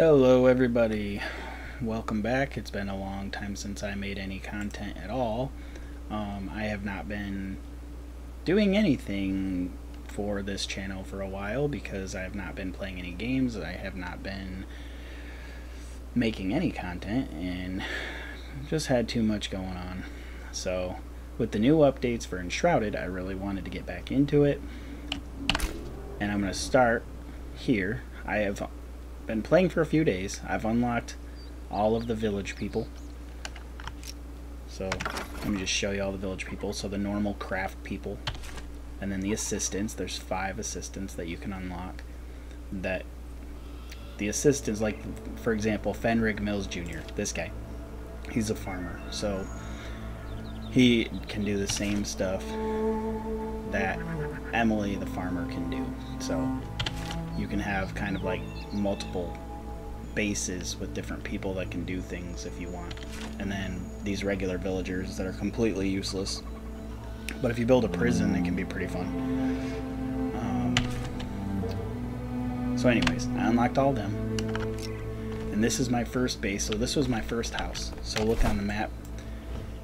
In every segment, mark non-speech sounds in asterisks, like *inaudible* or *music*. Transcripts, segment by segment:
Hello everybody, welcome back. It's been a long time since I made any content at all. Um, I have not been doing anything for this channel for a while because I have not been playing any games, I have not been making any content, and just had too much going on. So, with the new updates for Enshrouded, I really wanted to get back into it. And I'm going to start here. I have been playing for a few days. I've unlocked all of the village people. So let me just show you all the village people. So the normal craft people, and then the assistants. There's five assistants that you can unlock. That the assistants, like for example, Fenrig Mills Jr. This guy, he's a farmer, so he can do the same stuff that Emily the farmer can do. So you can have kind of like multiple bases with different people that can do things if you want. And then these regular villagers that are completely useless. But if you build a prison, it can be pretty fun. Um, so anyways, I unlocked all them. And this is my first base, so this was my first house. So look on the map.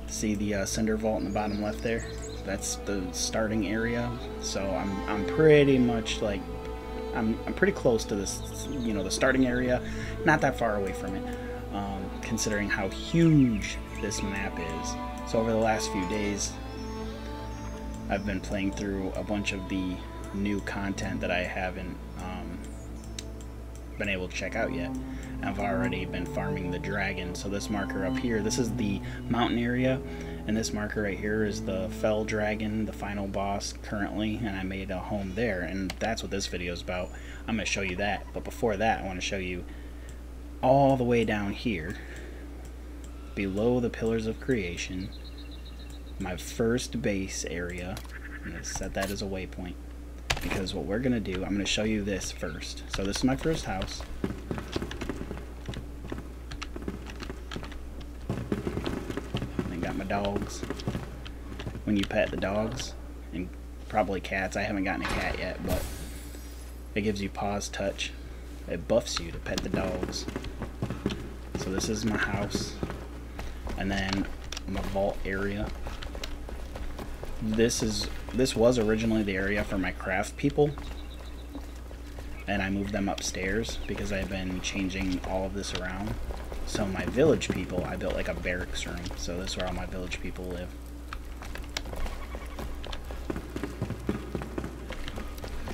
See the uh, cinder vault in the bottom left there? That's the starting area. So I'm, I'm pretty much like I'm, I'm pretty close to this, you know, the starting area, not that far away from it, um, considering how huge this map is. So over the last few days, I've been playing through a bunch of the new content that I haven't um, been able to check out yet. I've already been farming the dragon. So this marker up here, this is the mountain area, and this marker right here is the Fell Dragon, the final boss currently, and I made a home there, and that's what this video is about. I'm going to show you that, but before that, I want to show you all the way down here, below the Pillars of Creation, my first base area. I'm going to set that as a waypoint, because what we're going to do, I'm going to show you this first. So this is my first house. Dogs. When you pet the dogs, and probably cats. I haven't gotten a cat yet, but it gives you paws touch. It buffs you to pet the dogs. So this is my house. And then my vault area. This is this was originally the area for my craft people. And I moved them upstairs because I've been changing all of this around. So my village people, I built like a barracks room. So this is where all my village people live.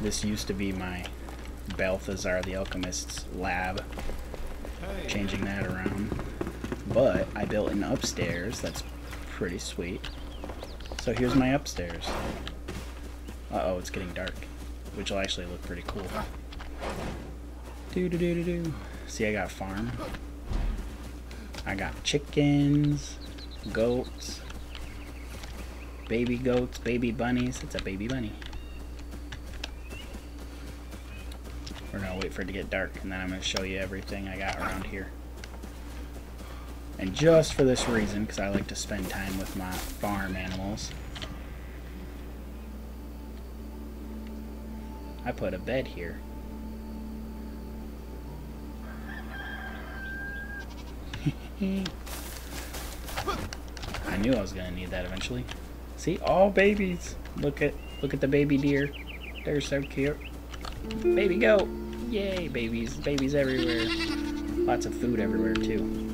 This used to be my Balthazar the Alchemist's lab. Changing that around. But I built an upstairs that's pretty sweet. So here's my upstairs. Uh-oh, it's getting dark. Which will actually look pretty cool. Do do do do do. See, I got farm. I got chickens, goats, baby goats, baby bunnies. It's a baby bunny. We're gonna wait for it to get dark and then I'm gonna show you everything I got around here. And just for this reason, because I like to spend time with my farm animals, I put a bed here. I knew I was gonna need that eventually. See, all babies. Look at look at the baby deer. They're so cute. Baby goat. Yay, babies. Babies everywhere. Lots of food everywhere too.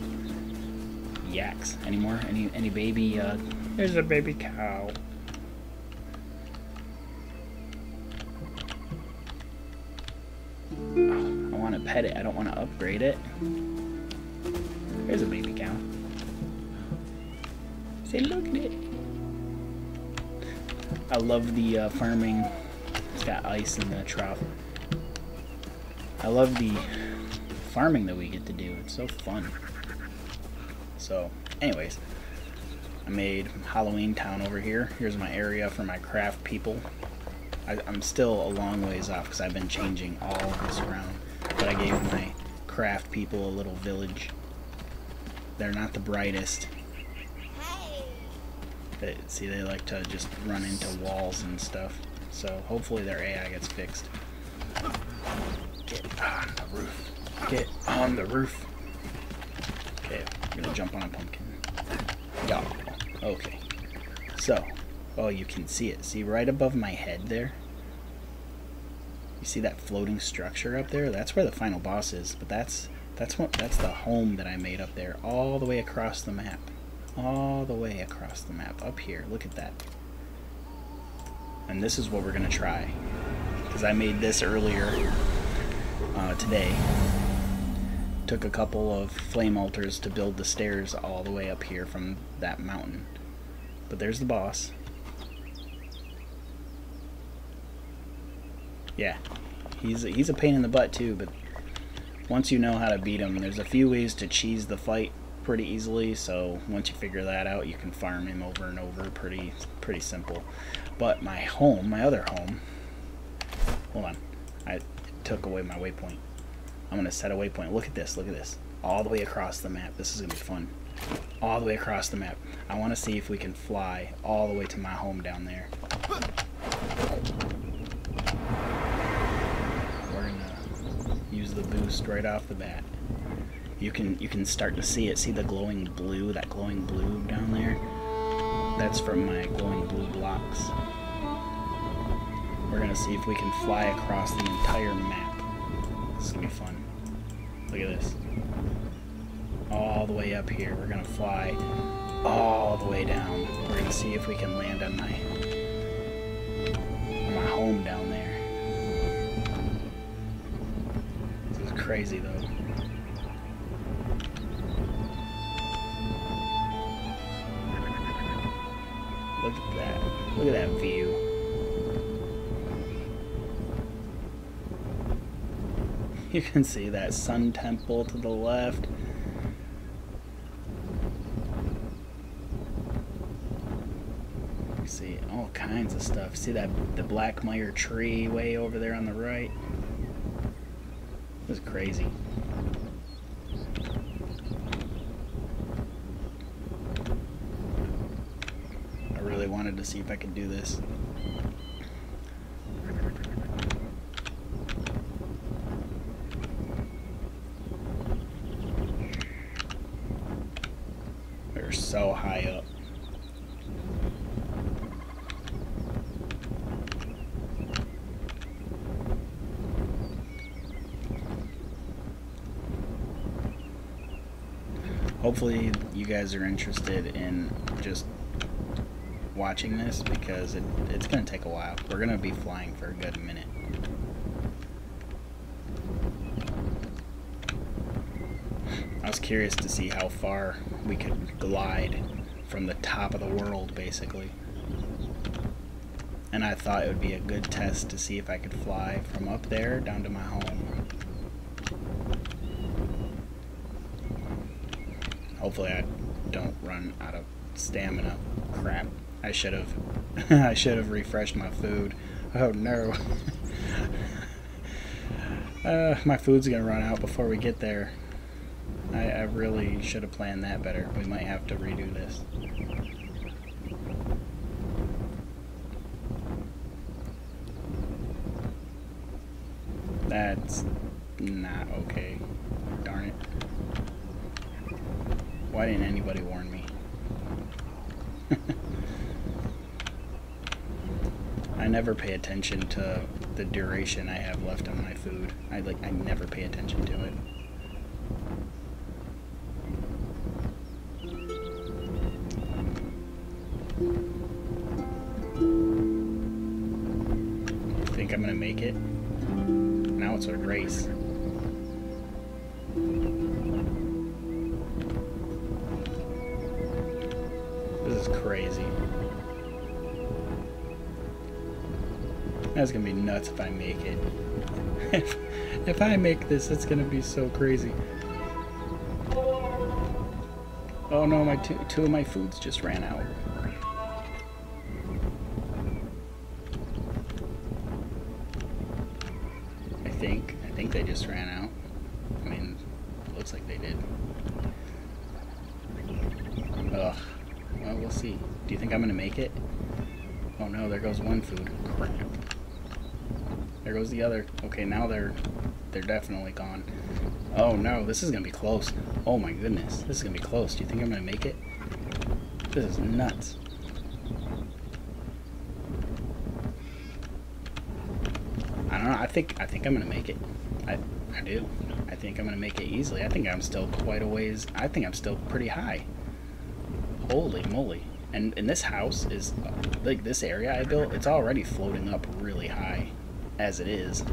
Yaks. Any more? Any any baby uh there's a baby cow. I want to pet it. I don't want to upgrade it. There's a baby cow. Say, look at it. I love the uh, farming. It's got ice in the trough. I love the farming that we get to do. It's so fun. So, anyways, I made Halloween Town over here. Here's my area for my craft people. I, am still a long ways off because I've been changing all of this around. But I gave my craft people a little village they're not the brightest. They, see, they like to just run into walls and stuff. So hopefully their AI gets fixed. Get on the roof. Get on the roof. Okay, I'm gonna jump on a pumpkin. Yeah. Okay. So, oh, you can see it. See right above my head there? You see that floating structure up there? That's where the final boss is, but that's that's what that's the home that I made up there all the way across the map. All the way across the map up here. Look at that. And this is what we're going to try. Cuz I made this earlier uh, today. Took a couple of flame altars to build the stairs all the way up here from that mountain. But there's the boss. Yeah, he's a, he's a pain in the butt too, but once you know how to beat him, there's a few ways to cheese the fight pretty easily. So once you figure that out, you can farm him over and over. Pretty pretty simple. But my home, my other home. Hold on, I took away my waypoint. I'm gonna set a waypoint. Look at this. Look at this. All the way across the map. This is gonna be fun. All the way across the map. I want to see if we can fly all the way to my home down there. Right off the bat. You can you can start to see it. See the glowing blue, that glowing blue down there? That's from my glowing blue blocks. We're gonna see if we can fly across the entire map. This is gonna be fun. Look at this. All the way up here. We're gonna fly all the way down. We're gonna see if we can land on my on my home down there. Crazy though. Look at that. Look at that view. *laughs* You can see that sun temple to the left. See all kinds of stuff. See that the Blackmire tree way over there on the right? Is crazy. I really wanted to see if I could do this. We're so high up. Hopefully you guys are interested in just watching this because it, it's going to take a while. We're going to be flying for a good minute. I was curious to see how far we could glide from the top of the world, basically. And I thought it would be a good test to see if I could fly from up there down to my home. Hopefully I don't run out of stamina. Crap. I should have *laughs* I should have refreshed my food. Oh no. *laughs* uh, my food's gonna run out before we get there. I, I really should have planned that better. We might have to redo this. That's not okay. Darn it. Why didn't anybody warn me? *laughs* I never pay attention to the duration I have left on my food. I like I never pay attention to it. Think I'm gonna make it? Now it's a race. Crazy. That's gonna be nuts if I make it. *laughs* if, I make this, it's gonna be so crazy. Oh no, my two, two of my foods just ran out. I think. I think they just ran out. I mean, looks like they did. Ugh. Well, we'll see. Do you think I'm going to make it? Oh no, there goes one food. Crap. There goes the other. Okay, now they're they're definitely gone. Oh no, this is gonna be close. Oh my goodness, this is gonna be close. Do you think I'm gonna make it? This is nuts. I don't know. I think I think I'm gonna make it. I I do. I think I'm gonna make it easily. I think I'm still quite a ways. I think I'm still pretty high. Holy moly! And and this house is like this area I built. It's already floating up really high, as it is.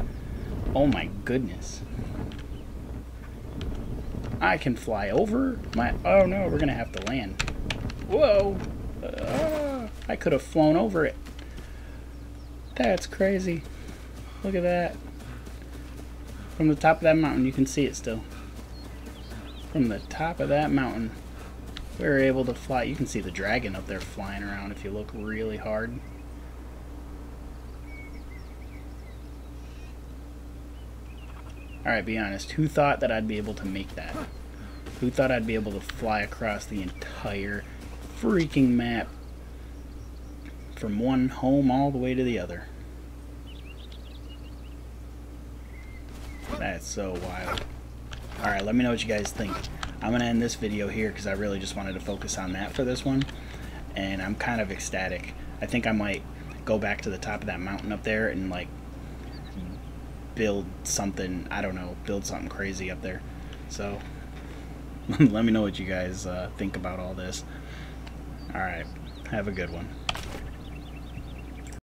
Oh my goodness! I can fly over my. Oh no, we're gonna have to land. Whoa! Uh, I could have flown over it. That's crazy. Look at that. From the top of that mountain, you can see it still. From the top of that mountain, we were able to fly. You can see the dragon up there flying around if you look really hard. Alright, be honest. Who thought that I'd be able to make that? Who thought I'd be able to fly across the entire freaking map from one home all the way to the other? That's so wild. Alright, let me know what you guys think. I'm going to end this video here because I really just wanted to focus on that for this one. And I'm kind of ecstatic. I think I might go back to the top of that mountain up there and like build something, I don't know, build something crazy up there. So *laughs* let me know what you guys uh, think about all this. Alright, have a good one.